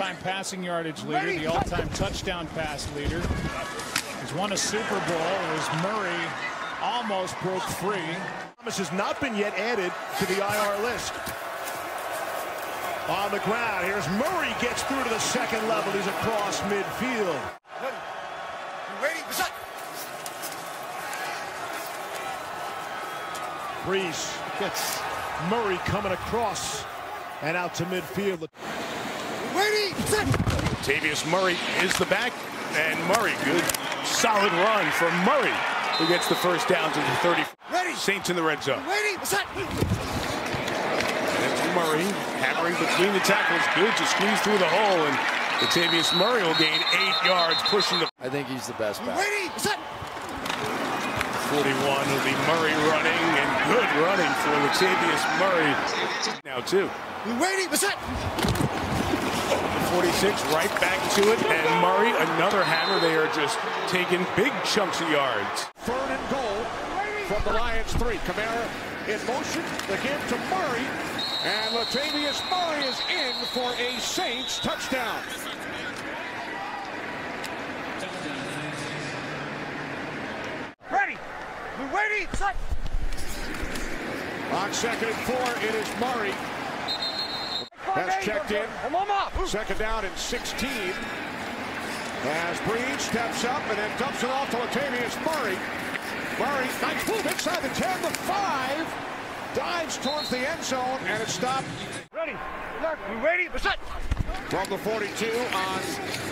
all-time passing yardage leader, the all-time touchdown pass leader. He's won a Super Bowl as Murray almost broke free. Thomas has not been yet added to the IR list. On the ground, here's Murray gets through to the second level. He's across midfield. Ready, set. Brees gets Murray coming across and out to midfield. Ready, set. Tavius Murray is the back, and Murray, good solid run from Murray, who gets the first down to the 30. Ready. Saints in the red zone. Ready, set. That's Murray hammering between the tackles, good to squeeze through the hole, and Latavius Murray will gain eight yards, pushing the I think he's the best back. Ready, set. 41 will be Murray running, and good running for Latavius Murray. Now, too. Ready, set. 46 right back to it, and Murray, another hammer. They are just taking big chunks of yards. Third and goal from the Lions three. Kamara in motion. The give to Murray. And Latavius Murray is in for a Saints touchdown. Ready. We Ready, set. On second and four, it is Murray. Has checked in. Second down and 16. As Brees steps up and then dumps it off to Latavius Murray. Murray, nice move inside the 10, the 5. Dives towards the end zone, and it's stopped Ready. we Ready, We're set. from the 42 on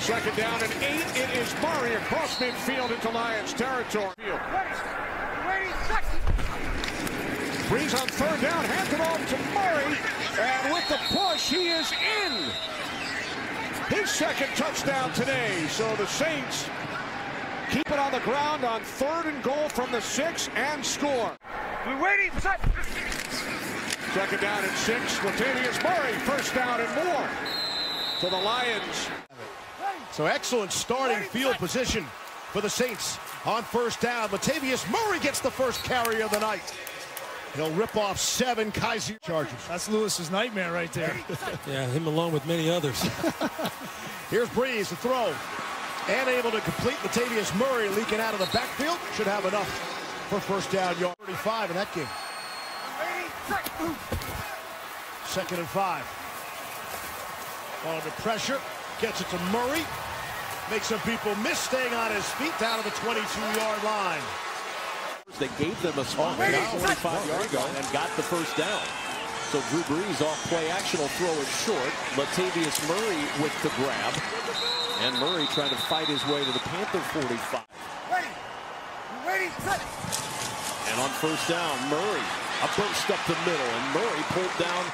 second down and 8. It is Murray across midfield into Lions territory. Ready. Ready, set. Brees on third down, hands it off to Murray, and with the push, he is in. His second touchdown today. So the Saints keep it on the ground on third and goal from the six and score. Ready, set. Second down and six. Latavius Murray, first down and more for the Lions. So excellent starting field position for the Saints on first down. Latavius Murray gets the first carry of the night. He'll rip off seven Kaiser Chargers. That's Lewis's nightmare right there. Yeah, him along with many others. Here's Brees, the throw. And able to complete Latavius Murray leaking out of the backfield. Should have enough for first down yard. 35 in that game. Second and five. Under pressure. Gets it to Murray. Makes some people miss staying on his feet down to the 22-yard line. They gave them a spot at 45-yard line and got the first down. So Drew Brees off play action will throw it short. Latavius Murray with the grab. And Murray trying to fight his way to the Panther 45. Ready. Ready, set. And on first down, Murray. A burst up the middle, and Murray pulled down.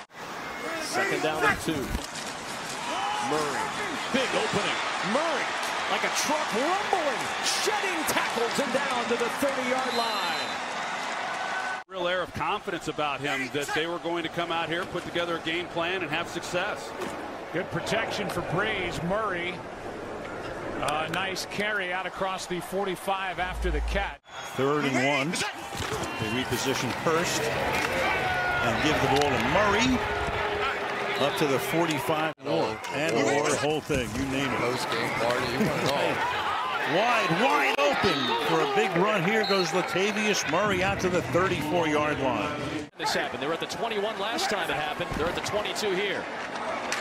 Second down and two. Murray. Big opening. Murray, like a truck rumbling, shedding tackles and down to the 30-yard line. Real air of confidence about him that they were going to come out here, put together a game plan, and have success. Good protection for Brees. Murray. Uh, nice carry out across the 45 after the catch. Third and one. They reposition Hurst and give the ball to Murray. Up to the 45 or and or the whole thing. You name it. Post game party. You want it all. Wide, wide open for a big run. Here goes Latavius Murray out to the 34-yard line. This happened. They were at the 21 last time it happened. They're at the 22 here.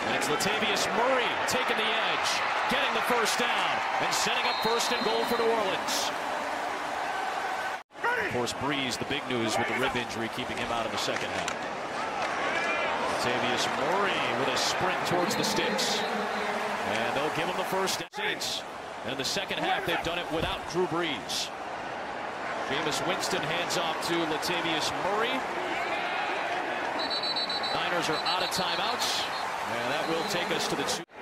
And it's Latavius Murray taking the edge, getting the first down, and setting up first and goal for New Orleans. Of course, Brees, the big news with the rib injury, keeping him out of the second half. Latavius Murray with a sprint towards the sticks. And they'll give him the first. Saints. And in the second half, they've done it without Drew Brees. Jameis Winston hands off to Latavius Murray. Niners are out of timeouts. And that will take us to the two.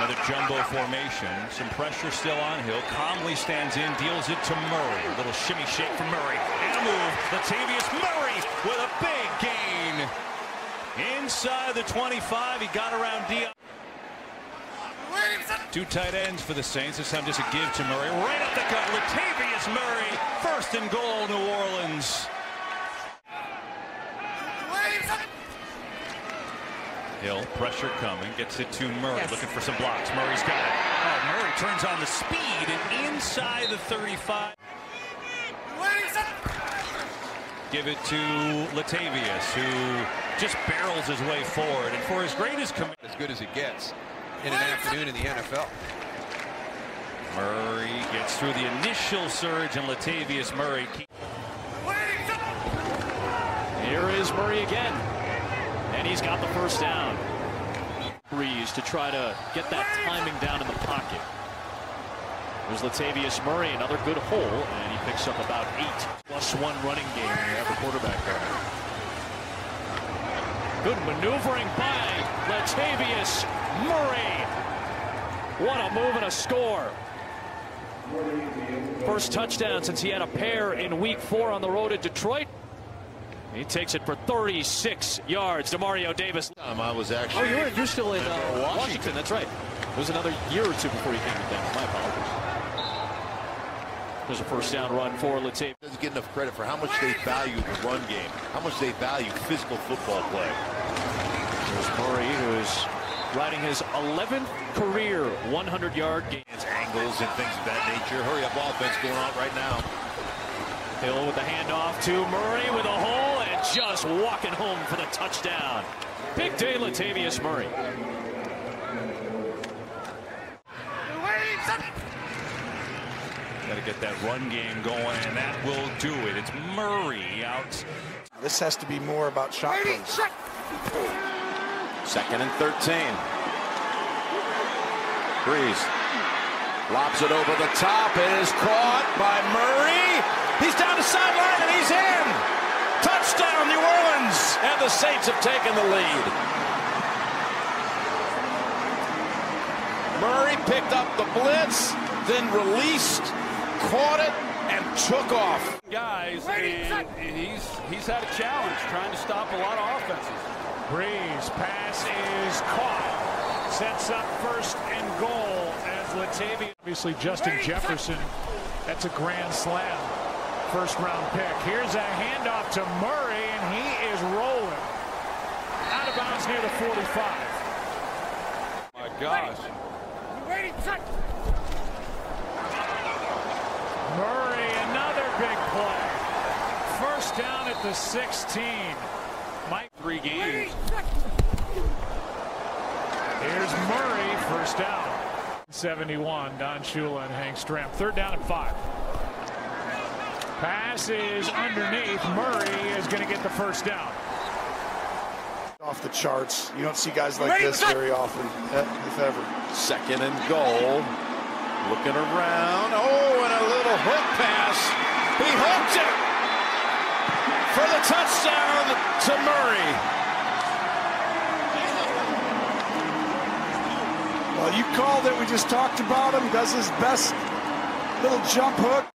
Another jumbo formation. Some pressure still on Hill. Calmly stands in, deals it to Murray. A little shimmy shake from Murray. And a move. Latavius Murray with a big gain. Inside the 25. He got around. Ready. Two tight ends for the Saints. This time just a give to Murray. Right up the gut. Latavius Murray. First and goal, New Orleans. Ready, set. Hill, pressure coming, gets it to Murray, looking for some blocks. Murray's got it. Oh, Murray turns on the speed and inside the 35. Give it to Latavius, who just barrels his way forward. And for his greatest commit, As good as it gets in an afternoon in the NFL. Murray gets through the initial surge, and Latavius Murray. Here is Murray again. And he's got the first down. Brees to try to get that timing down in the pocket. There's Latavius Murray, another good hole, and he picks up about eight. Plus one running game you have a quarterback there. Good maneuvering by Latavius Murray. What a move and a score. First touchdown since he had a pair in week four on the road at Detroit. He takes it for 36 yards. Demario Davis. I was actually. Oh, you were you're still in uh, Washington. That's right. It was another year or two before you came to Denver. My apologies. There's a first down run for Latavius. Doesn't get enough credit for how much they value the run game, how much they value physical football play. There's Murray, who's riding his 11th career 100-yard game. It's angles and things of that nature. Hurry up offense going on right now. Hill with the handoff to Murray with a hole and just walking home for the touchdown. Big day, Latavius Murray. Got to get that run game going, and that will do it. It's Murray out. This has to be more about shot plays. Second and 13. Brees lobs it over the top. It is caught by Murray. He's down the sideline and he's in. Touchdown, New Orleans. And the Saints have taken the lead. Murray picked up the blitz, then released, caught it, and took off. Guys, and he's he's had a challenge trying to stop a lot of offenses. Brees pass is caught. Sets up first and goal as Latavius. Obviously, Justin Jefferson. That's a grand slam. First round pick. Here's a handoff to Murray, and he is rolling. Out of bounds near the 45. My gosh. Murray, another big play. First down at the 16. Mike, Three games. here's Murray, first down. 71, Don Shula and Hank Stram. Third down and five. Pass is underneath. Murray is going to get the first down. Off the charts. You don't see guys like this very often, eh, if ever. Second and goal. Looking around. Oh, and a little hook pass. He hooked it for the touchdown to Murray. Well, you called it. We just talked about him. Does his best little jump hook.